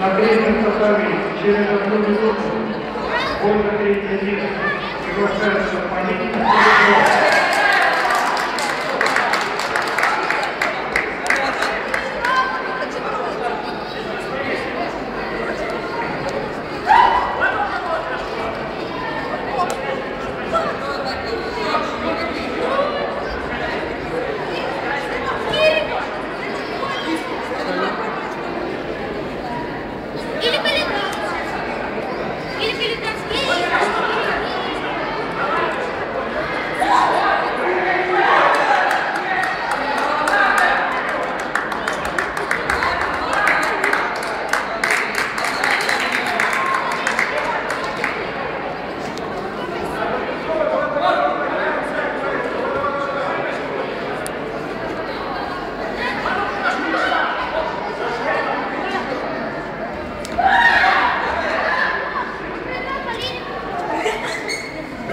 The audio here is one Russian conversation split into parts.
На третьем составе через одну минуту Ольга третья место. Приглашается Полина Сереброва.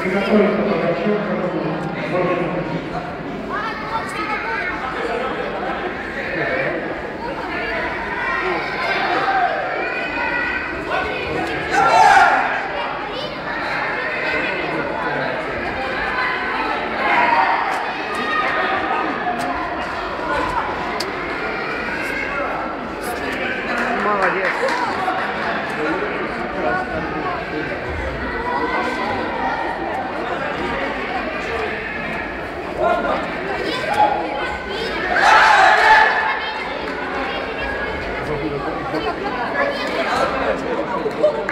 Приготовиться по расчету. Молодец. Thank you.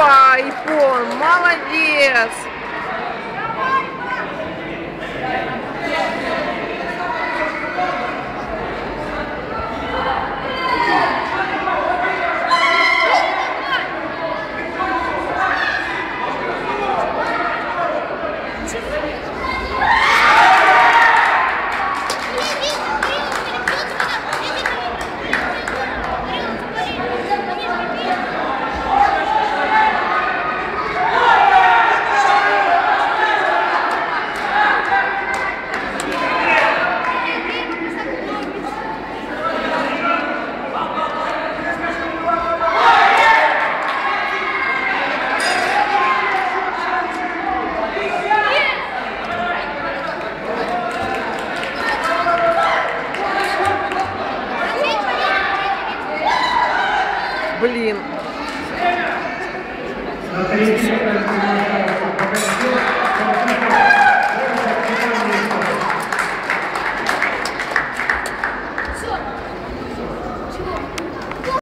Опа, Ипон, молодец. Блин.